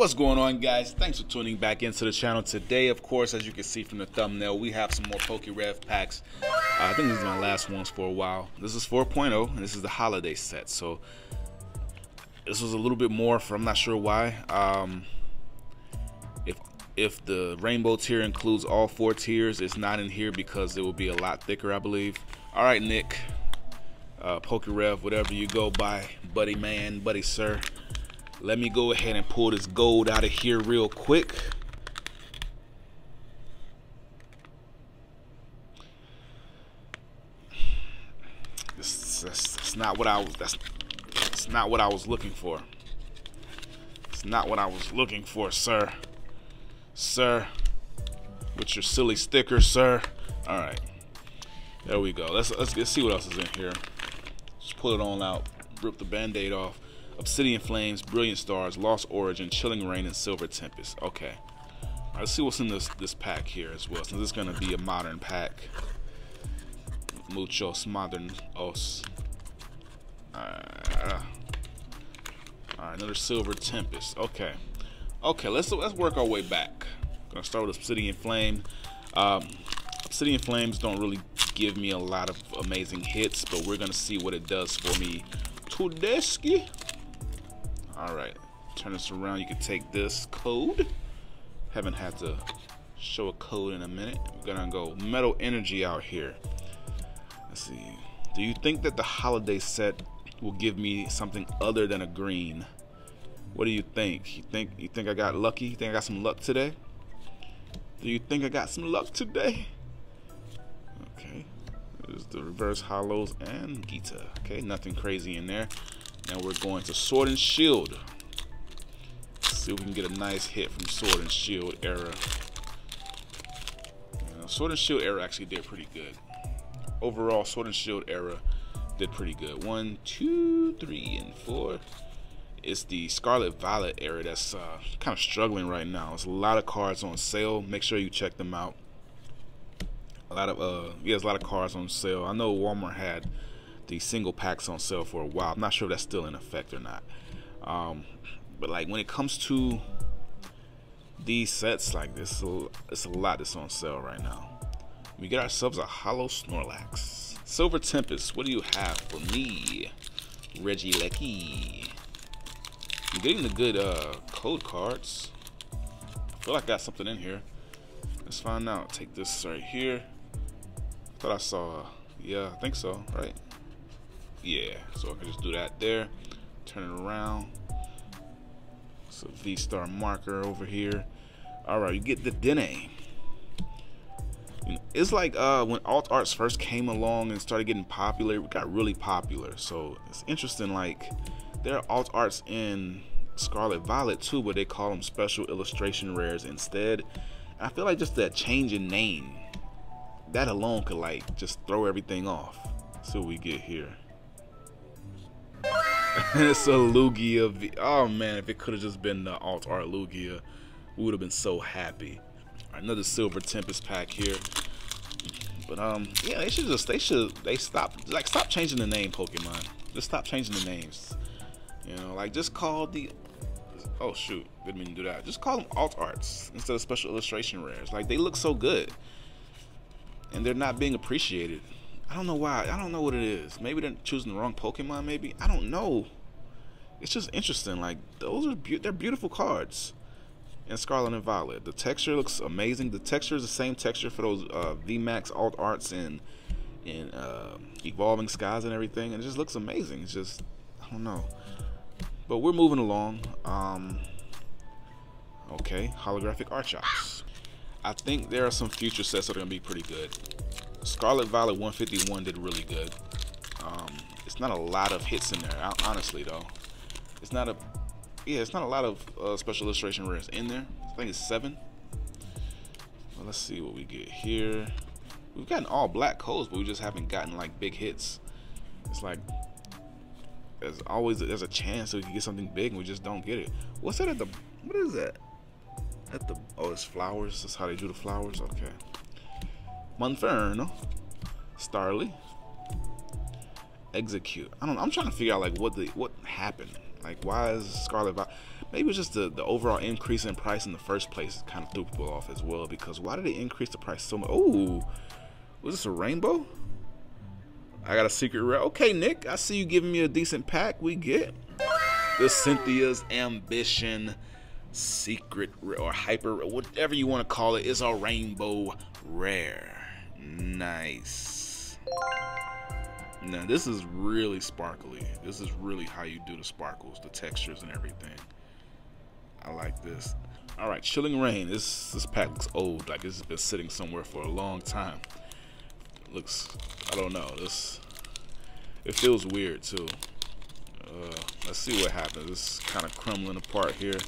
What's going on guys? Thanks for tuning back into the channel. Today, of course, as you can see from the thumbnail, we have some more PokeRev packs. Uh, I think this is my last ones for a while. This is 4.0 and this is the holiday set. So this was a little bit more for I'm not sure why. Um, if if the rainbow tier includes all four tiers, it's not in here because it will be a lot thicker, I believe. All right, Nick. Uh, PokeRev, whatever you go by, buddy man, buddy sir. Let me go ahead and pull this gold out of here real quick. That's, not what I was. That's, that's not what I was looking for. It's not what I was looking for, sir. Sir, with your silly sticker, sir. All right, there we go. Let's let's, let's see what else is in here. Just pull it on out. Rip the band-aid off. Obsidian Flames, Brilliant Stars, Lost Origin, Chilling Reign, and Silver Tempest. Okay. Let's see what's in this this pack here as well. Since this is gonna be a modern pack. Muchos modern os. Uh, Alright, another Silver Tempest. Okay. Okay, let's let's work our way back. Gonna start with Obsidian Flame. Um, Obsidian Flames don't really give me a lot of amazing hits, but we're gonna see what it does for me today. All right, turn this around. You can take this code. Haven't had to show a code in a minute. We're gonna go metal energy out here. Let's see. Do you think that the holiday set will give me something other than a green? What do you think? You think you think I got lucky? You think I got some luck today? Do you think I got some luck today? Okay. There's the reverse hollows and Geeta. Okay, nothing crazy in there. Now we're going to Sword and Shield. See if we can get a nice hit from Sword and Shield era. Sword and Shield era actually did pretty good. Overall, Sword and Shield era did pretty good. One, two, three, and four. It's the Scarlet Violet era that's uh, kind of struggling right now. There's a lot of cards on sale. Make sure you check them out. A lot of uh, yeah, there's a lot of cards on sale. I know Walmart had the single packs on sale for a while. I'm not sure if that's still in effect or not. Um, but like when it comes to these sets, like this, it's a lot that's on sale right now. We get ourselves a Hollow Snorlax. Silver Tempest, what do you have for me? Regieleki. I'm getting the good uh, code cards. I feel like I got something in here. Let's find out. Take this right here. Thought I saw, yeah, I think so, right? Yeah so I can just do that there. Turn it around. So V-star marker over here. All right you get the Dene. It's like uh, when alt arts first came along and started getting popular it got really popular. So it's interesting like there are alt arts in Scarlet Violet too but they call them special illustration rares instead. I feel like just that change in name that alone could like just throw everything off. What we get here it's a Lugia. V oh man, if it could have just been the alt art Lugia, we would have been so happy. Right, another Silver Tempest pack here. But um, yeah, they should just they should they stop like stop changing the name Pokemon. Just stop changing the names. You know, like just call the oh shoot, didn't mean to do that. Just call them alt arts instead of special illustration rares. Like they look so good, and they're not being appreciated. I don't know why. I don't know what it is. Maybe they're choosing the wrong Pokemon. Maybe I don't know. It's just interesting. Like those are be they're beautiful cards. In Scarlet and Violet, the texture looks amazing. The texture is the same texture for those uh, VMAX alt arts and in uh, Evolving Skies and everything, and it just looks amazing. It's just I don't know, but we're moving along. Um, okay, holographic Archeops. I think there are some future sets that are gonna be pretty good. Scarlet Violet 151 did really good. Um, it's not a lot of hits in there, honestly though. It's not a, yeah, it's not a lot of uh, special illustration rares in there. I think it's seven. Well, let's see what we get here. We've gotten all black codes, but we just haven't gotten like big hits. It's like there's always there's a chance that we can get something big, and we just don't get it. What's that at the? What is that? At the oh, it's flowers. That's how they do the flowers. Okay. Monferno, Starly, Exeggcute. I don't know. I'm trying to figure out like what the what happened. Like, why is Scarlet Violet? Maybe it's just the, the overall increase in price in the first place kind of threw people off as well. Because why did they increase the price so much? Oh, was this a rainbow? I got a secret rare. Okay, Nick, I see you giving me a decent pack. We get the Cynthia's Ambition secret or hyper, whatever you want to call it, is a rainbow rare. Nice. Now this is really sparkly. This is really how you do the sparkles, the textures and everything. I like this. All right, Chilling Reign. This this pack looks old. Like it's been sitting somewhere for a long time. Looks, I don't know. This it feels weird too. Uh, let's see what happens. It's kind of crumbling apart here,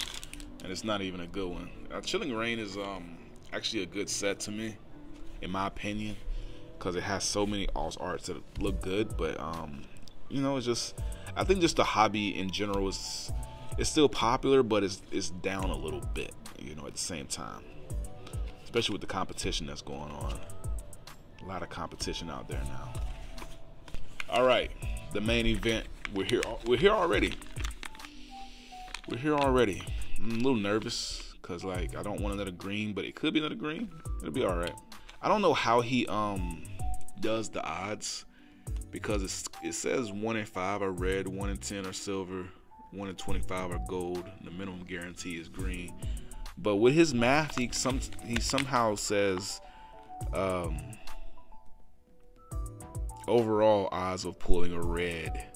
and it's not even a good one. Uh, Chilling Reign is um actually a good set to me, in my opinion because it has so many alt arts that look good. But um, you know, it's just I think just the hobby in general is it's still popular, but it's it's down a little bit. You know, at the same time, especially with the competition that's going on. A lot of competition out there now. All right, the main event. We're here. We're here already. We're here already. I'm a little nervous because like I don't want another green, but it could be another green. It'll be all right. I don't know how he um does the odds because it says one in five are red, one in ten are silver, one in twenty-five are gold. The minimum guarantee is green. But with his math, he some he somehow says um, overall odds of pulling a red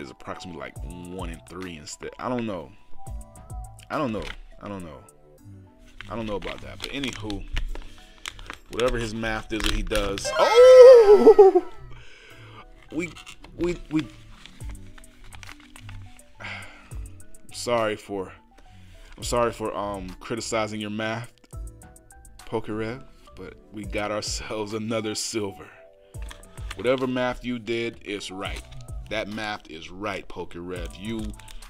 is approximately like one in three instead. I don't know. I don't know. I don't know. I don't know about that. But anywho, whatever his math is that he does. Oh, we we we. sorry for, I'm sorry for um criticizing your math, Pokerev, but we got ourselves another silver. Whatever math you did is right. That math is right, Pokerev. You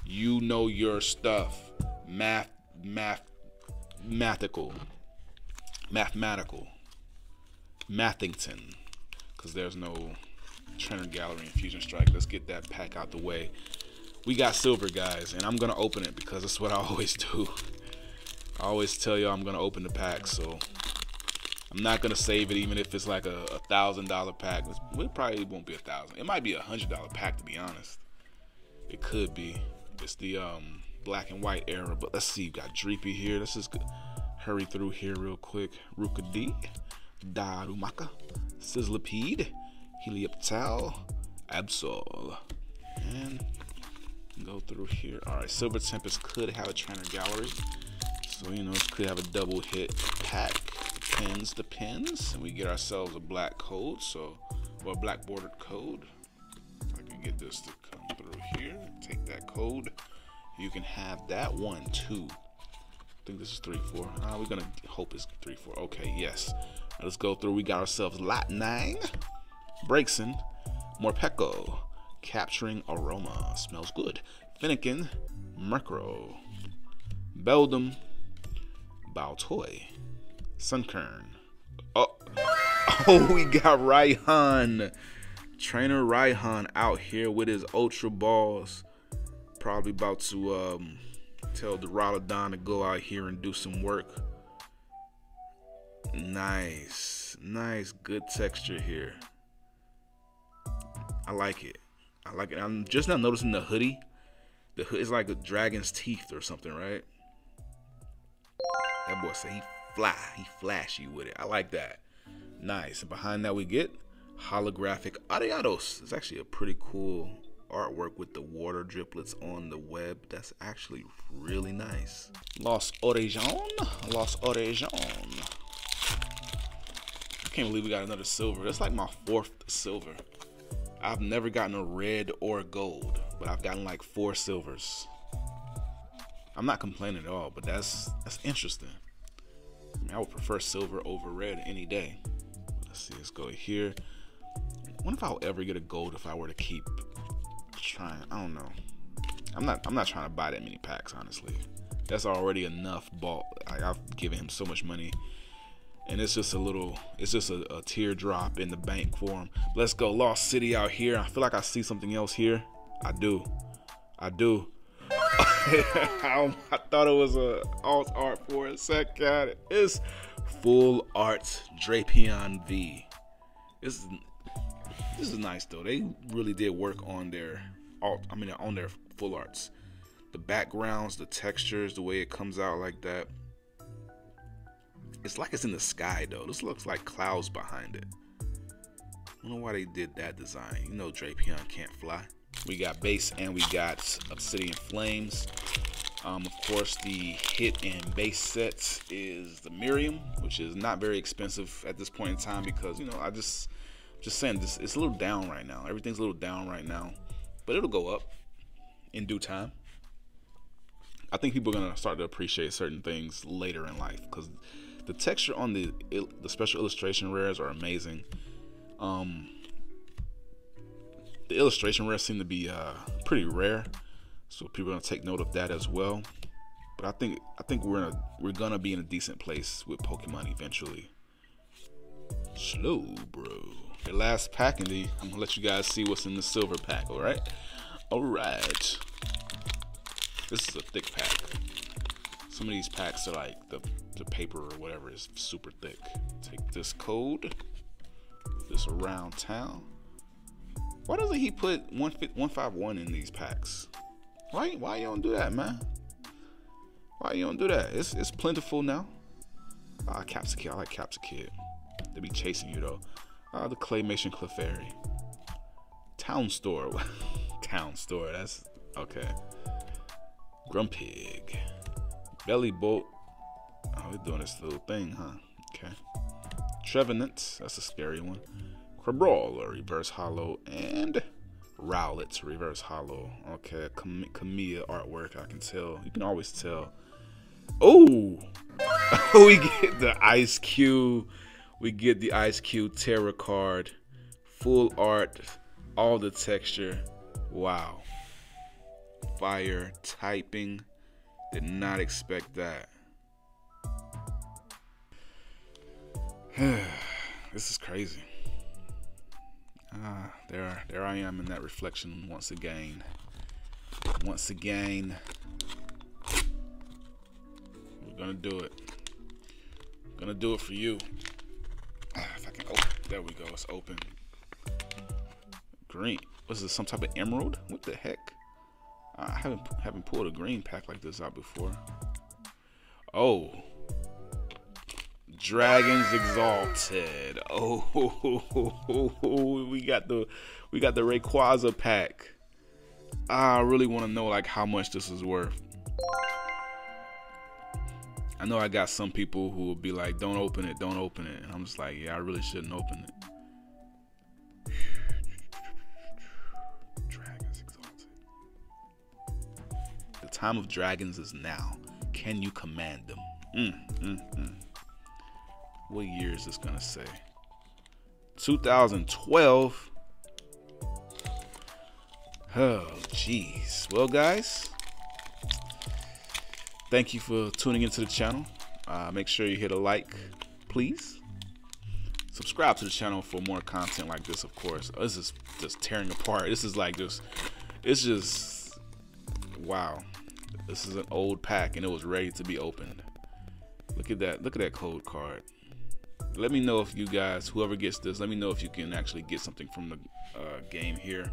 you know your stuff. Math math mathical. Mathematical. Mathington, because there's no Trainer Gallery in Fusion Strike. Let's get that pack out the way. We got silver, guys, and I'm gonna open it because that's what I always do. I always tell y'all I'm gonna open the pack, so I'm not gonna save it even if it's like a, a thousand dollar pack. It probably won't be a thousand. It might be a hundred dollar pack to be honest. It could be. It's the um, black and white era, but let's see. You got Dreepy here. Let's just hurry through here real quick. Rookidee Darumaka, Sizzlipede, Helioptile, Absol. And go through here. Alright, Silver Tempest could have a trainer gallery. So, you know, could have a double hit pack. Pins the pins. And we get ourselves a black code, so, well, black bordered code. I can get this to come through here, take that code. You can have that one too. I think this is 3 4. Uh, we're gonna hope it's 3 4. Okay, yes. Let's go through. We got ourselves Latnang, Braixen, Morpeko, Capturing Aroma, smells good. Fennekin, Murkrow, Beldum, Baltoy, Sunkern. Oh, oh, we got Raihan. Trainer Raihan out here with his Ultra Balls. Probably about to um, tell Duraludon to go out here and do some work. Nice. Nice. Good texture here. I like it. I like it. I'm just now noticing the hoodie. The hood is like a dragon's teeth or something, right? That boy say he fly. He flashy with it. I like that. Nice. And behind that we get holographic Ariados. It's actually a pretty cool artwork with the water driplets on the web. That's actually really nice. Los Origin. Los I can't believe we got another silver. That's like my fourth silver. I've never gotten a red or a gold, but I've gotten like four silvers. I'm not complaining at all, but that's that's interesting. I, mean, I would prefer silver over red any day. Let's see, let's go here. I wonder if I'll ever get a gold if I were to keep trying. I don't know. I'm not. I'm not trying to buy that many packs, honestly. That's already enough Bought. I've given him so much money and it's just a little it's just a, a teardrop in the bank for him let's go lost city out here i feel like i see something else here i do i do I, I thought it was a alt art for a second it's full art drapion v this is this is nice though they really did work on their alt i mean on their full arts the backgrounds the textures the way it comes out like that it's like it's in the sky though. This looks like clouds behind it. I don't know why they did that design. You know Drapion can't fly. We got base and we got Obsidian Flames. Um, of course, the hit and base sets is the Miriam, which is not very expensive at this point in time because you know I just just saying this it's a little down right now. Everything's a little down right now, but it'll go up in due time. I think people are gonna start to appreciate certain things later in life because the texture on the the special illustration rares are amazing. Um, the illustration rares seem to be uh, pretty rare, so people are gonna take note of that as well. But I think I think we're in a, we're gonna be in a decent place with Pokemon eventually. Slow, bro. Last pack, and the I'm gonna let you guys see what's in the silver pack. All right, all right. This is a thick pack. Some of these packs are like the the paper or whatever is super thick. Take this code, this around town. Why doesn't he put 151 in these packs? Why why you don't do that, man? Why you don't do that? It's it's plentiful now. Ah, uh, Capsakid. I like Capsakid. They be chasing you though. Uh, the Claymation Clefairy. Town store. Town store. That's okay. Grumpig. Bellibolt. Oh, we're doing this little thing, huh? Okay. Trevenant. That's a scary one. Crabrawler, reverse hollow, and Rowlet, reverse hollow. Okay, Cam- artwork. I can tell. You can always tell. Oh, we get the Ice Cube. We get the Ice Cube Terra card, full art, all the texture. Wow. Fire typing. Did not expect that. this is crazy. Ah, there, there I am in that reflection once again. Once again, we're gonna do it. gonna do it for you. Ah, if I can open, there we go. It's open. Green. Was this some type of emerald? What the heck? I haven't haven't pulled a green pack like this out before. Oh, Dragons Exalted. Oh, we got the we got the Rayquaza pack. I really want to know like how much this is worth. I know I got some people who will be like, "Don't open it, don't open it," and I'm just like, "Yeah, I really shouldn't open it." Dragons Exalted. The time of dragons is now. Can you command them? Mm, mm, mm. What year is this gonna say? 2012. Oh, jeez. Well, guys, thank you for tuning into the channel. Uh, make sure you hit a like, please. Subscribe to the channel for more content like this, of course. This is just tearing apart. This is like just, it's just, wow. This is an old pack and it was ready to be opened. Look at that. Look at that code card let me know if you guys, whoever gets this, let me know if you can actually get something from the uh, game here.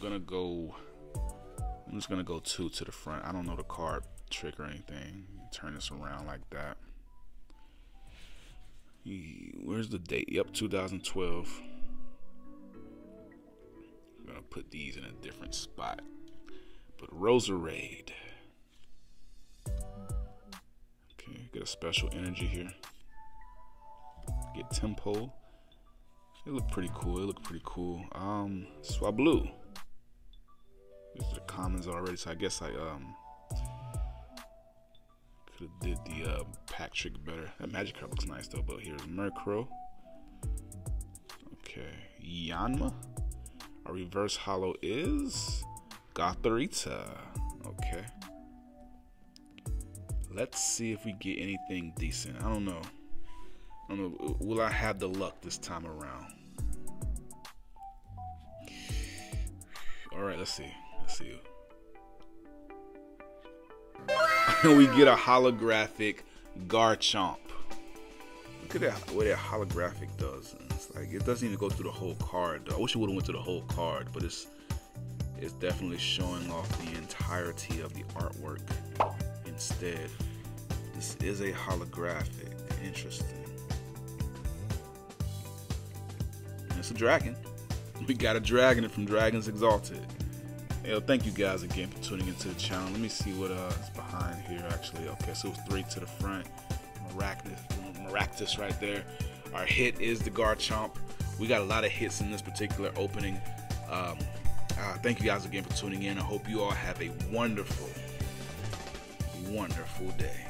Gonna go. I'm just gonna go two to the front. I don't know the card trick or anything. Turn this around like that. Where's the date? Yep, 2012. I'm gonna put these in a different spot. But Roserade. Okay, get a special energy here. Get tempo. It look pretty cool. It look pretty cool. Um, Swablu. Commons already, so I guess I um could have did the uh, pack trick better. That magic card looks nice though. But here's Murkrow. Okay, Yanma. Our reverse hollow is Gothorita. Okay. Let's see if we get anything decent. I don't know. I don't know. Will I have the luck this time around? All right, let's see. See. we get a holographic Garchomp. Look at that, what that holographic does. It's like it doesn't even go through the whole card. I wish it would have went through the whole card, but it's it's definitely showing off the entirety of the artwork instead. This is a holographic. Interesting. It's a dragon. We got a dragon from Dragons Exalted. Yo, thank you guys again for tuning into the channel. Let me see what uh, is behind here actually. Okay, so three to the front. Maractus, Maractus right there. Our hit is the Garchomp. We got a lot of hits in this particular opening. Um, uh, thank you guys again for tuning in. I hope you all have a wonderful, wonderful day.